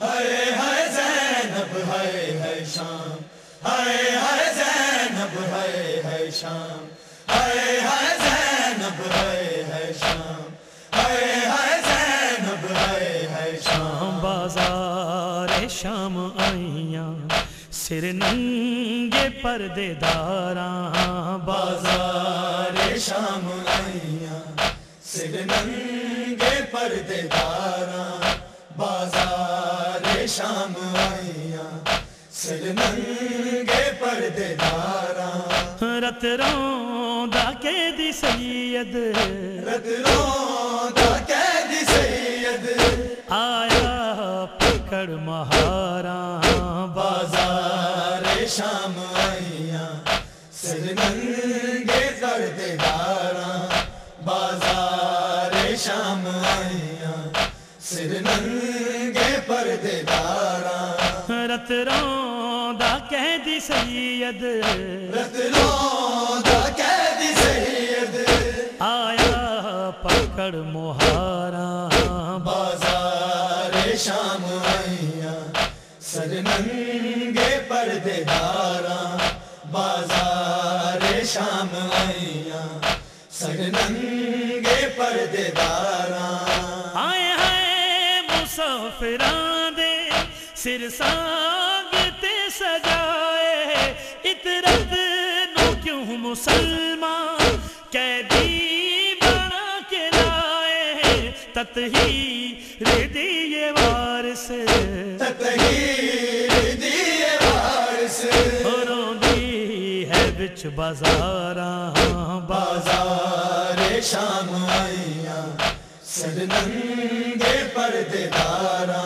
हाय हाय जैनब हाय हाय शाम हाय हाय जैनब हाय हाय शाम हाय हाय जैनब हाय हाय शाम हाय हाय जैनब हाय हाय शाम बाज़ार शाम आईया सिर नंगे पर्दे दारा बाज़ार शाम आईया सिर नंगे पर्दे दारा बाज़ार शाम आईया सिर नंगे पर्दे दारा रत रौंदा कैदी सैयद। रगरों दा कैदी सैयद। आया पकड़ महारा। बाज़ार शाम आईया सिर नंगे पर्दे दारा बाज़ार शाम आईया सिर नंगे रौंदा रगरों दा सैयद। आया पकड़ मुहारा। बाज़ार शाम आईया सर नंगे पर्दे दारा बाज़ार शाम आईया सर नंगे पर्दे दारा आए मुसलमान कैदी बना के लाए ही। दिए वारस। तकहीर दिए वारस। रोंदी है बिच बाजारा। बाज़ार शाम आईया। सर नंगे पर्दे दारा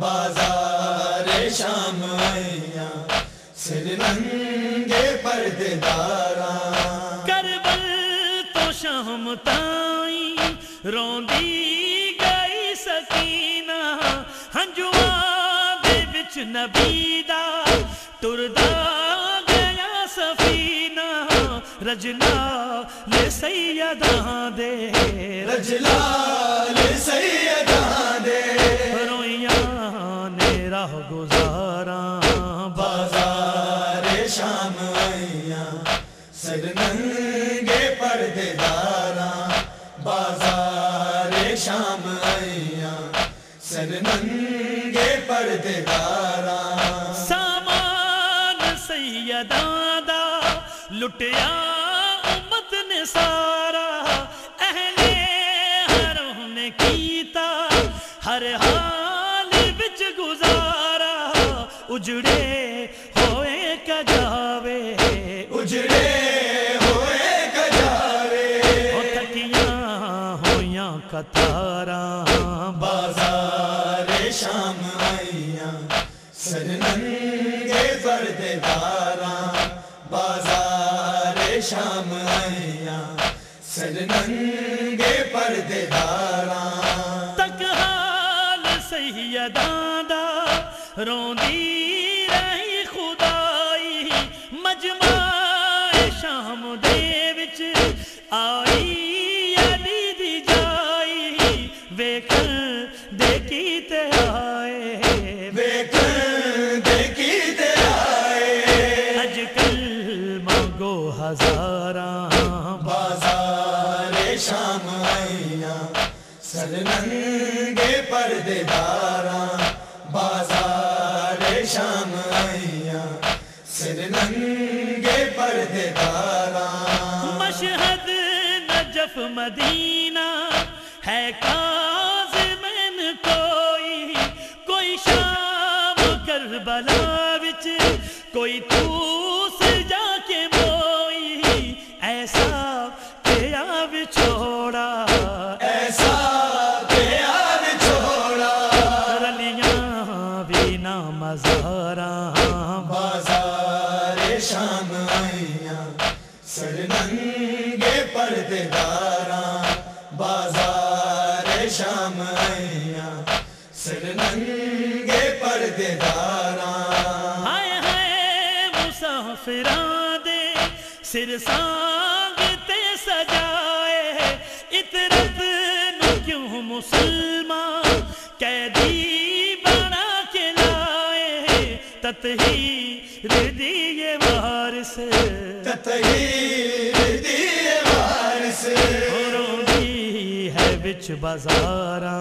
बाज़ार शाम आईया। सिर नंगे पर्दे रोंदी गई सकीना हंजुआ दे बिच नबीदा टुरदा गया सफीना रजना ले सैयदा दे। रजलाल सैयदा दे। रोइया ने राह गुजारा। बाज़ार शाम आईया सर नंगे पर्दे दारा। सामान सैयदा दा लुटिया उम्मत ने सारा। अहले हरों ने कीता हर हाल बिच गुजारा। उजड़े होए कजावे उजड़े होए गजावे ओ तकियाँ होइयाँ कतारा। बाज़ार नंगे पर्दे दारा बाजार शाम सर दारा तक हाल रही खुदाई। मजमा शाम दे विच आई मदीना है काज़िमन कोई कोई शाम करबला विच, कोई तूस जाके मोई ऐसा तेरा विछोड़ा ऐसा प्यार छोड़ा रलियाँ भी ना मजारा शाम आईया सर नंगे पर्दे दारा हाय हाय मुसाफिरां दे सिर सांग ते सजाए इतरत नु क्यों मुसलमान कैदी बना ततहीर दिए वारिस। ततहीर दिए वारिस। रोंदी है बिच बाजारा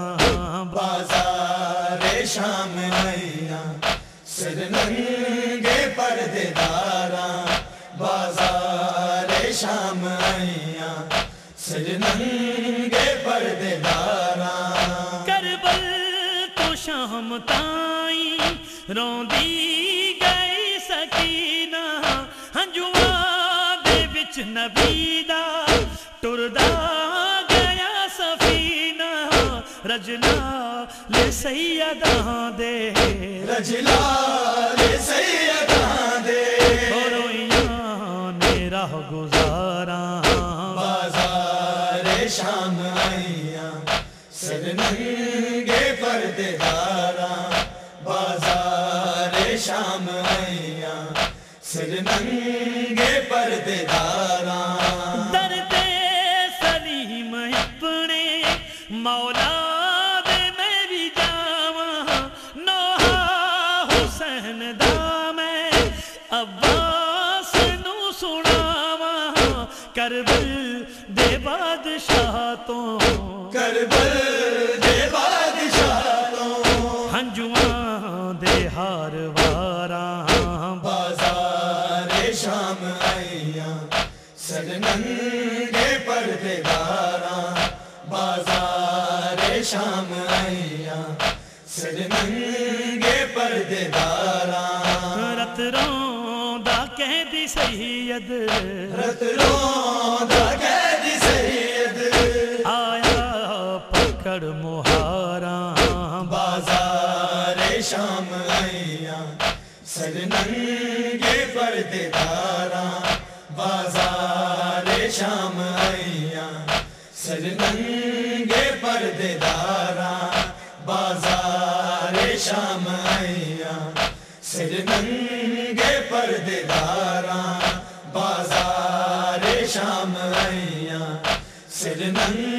बाज़ार शाम मैया सिर नंगे पर्देदारा। बाज़ार शाम मैया सिर नंगे पर्देदारा। करबल तो शाम ताई रोंदी गई सकीना। हंजुआ दे विच नबीदा टुरदा सैयदा दे। रजला सैयदा दे। रोइयाँ ने राह गुजारा। बाज़ार शाम मैया सिर नंगे पर्देदारा बाज़ार शाम मैया सिर नंगे पर्देदारा करबल दे बादशाह तो। करबल दे बादशाह तो। हंजुआ दे हार वारा। बाज़ार शाम मैया सिर नंगे पर्देदारा बाज़ार शाम मैया सिर रत रोंदा कैदी सैयद। आया पकड़ मुहारा। बाज़ार शाम मैया सिर नंगे पर्देदारा। बाज़ार शाम मैया सिर नंगे पर्देदारा। बाज़ार शाम मैया सिर नंगे पर्देदारा बाज़ार शाम आइया सिर नंगे